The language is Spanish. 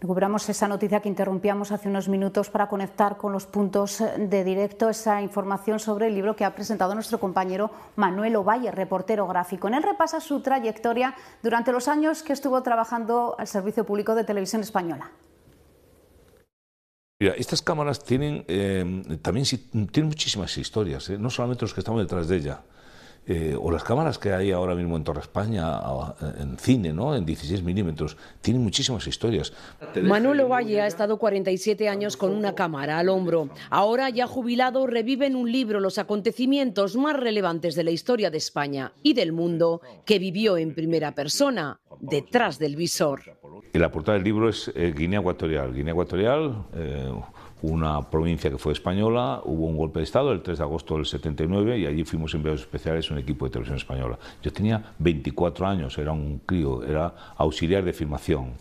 Recuperamos esa noticia que interrumpíamos hace unos minutos para conectar con los puntos de directo, esa información sobre el libro que ha presentado nuestro compañero Manuel Ovalle, reportero gráfico. En él repasa su trayectoria durante los años que estuvo trabajando al Servicio Público de Televisión Española. Estas cámaras tienen eh, también tienen muchísimas historias, ¿eh? no solamente los que estamos detrás de ella. Eh, o las cámaras que hay ahora mismo en Torre España, en cine, ¿no? en 16 milímetros, tienen muchísimas historias. Manuel Ovalle ha estado 47 años con una cámara al hombro. Ahora, ya jubilado, revive en un libro los acontecimientos más relevantes de la historia de España y del mundo que vivió en primera persona, detrás del visor. Y la portada del libro es eh, Guinea Ecuatorial. Guinea Ecuatorial, eh, una provincia que fue española, hubo un golpe de Estado el 3 de agosto del 79 y allí fuimos enviados especiales un equipo de televisión española. Yo tenía 24 años, era un crío, era auxiliar de filmación.